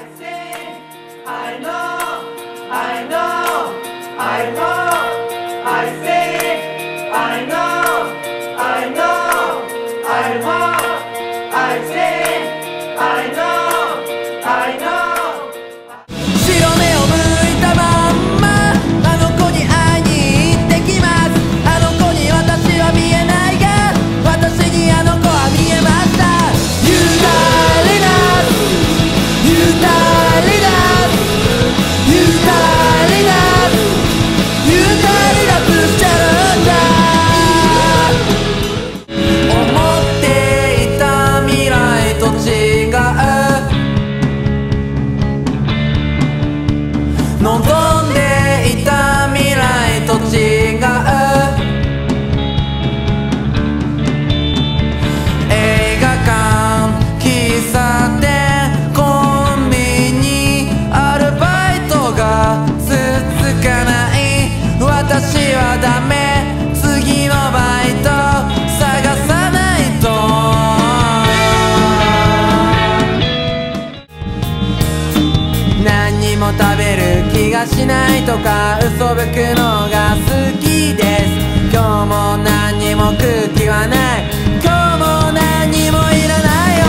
I say. しないとか嘘吹くのが好きです。今日も何も空気はない。今日も何もいらないよ。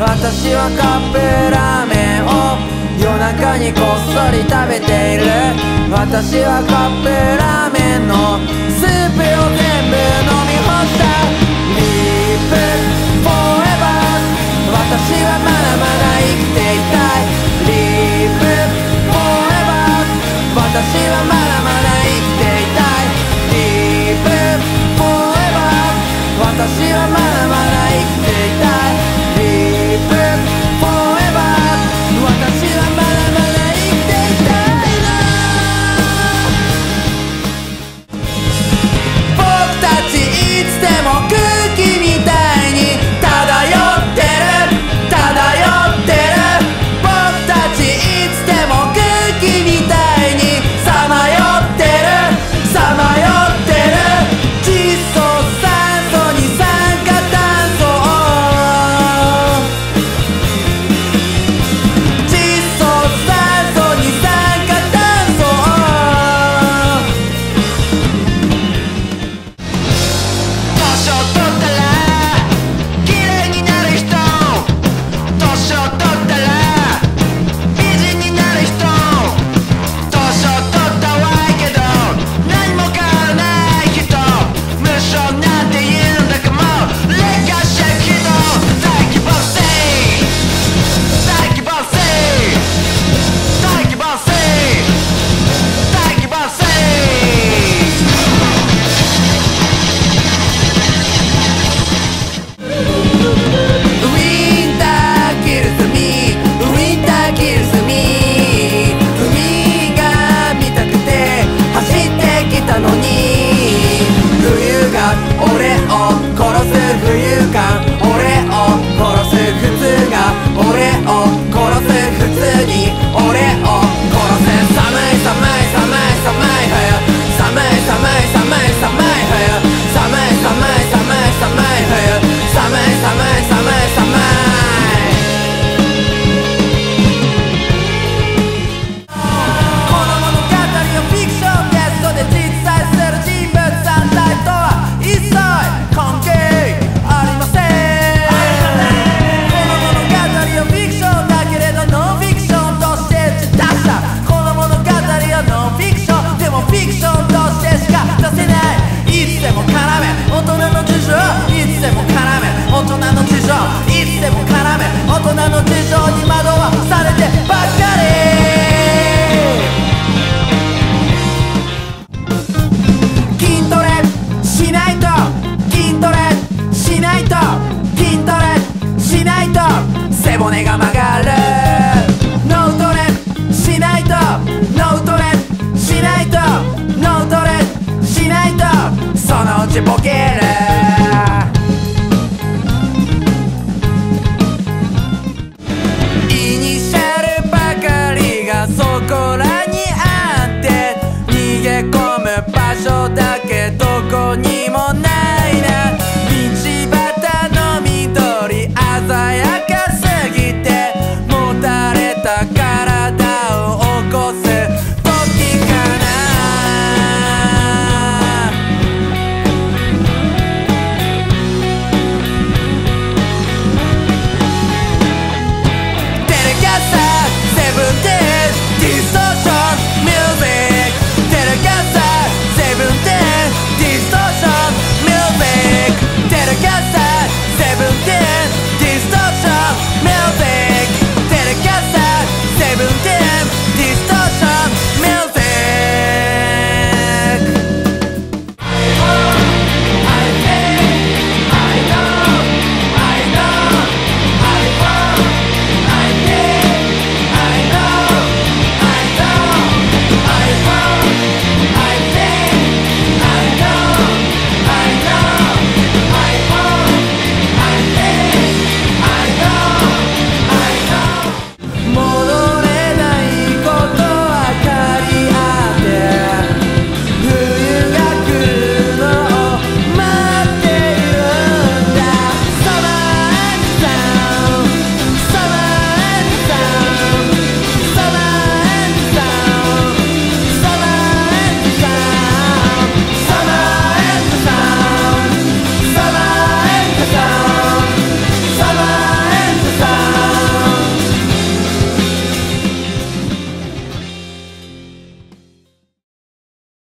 私はカップラーメンを夜中にこっそり食べている。私はカップラーメンの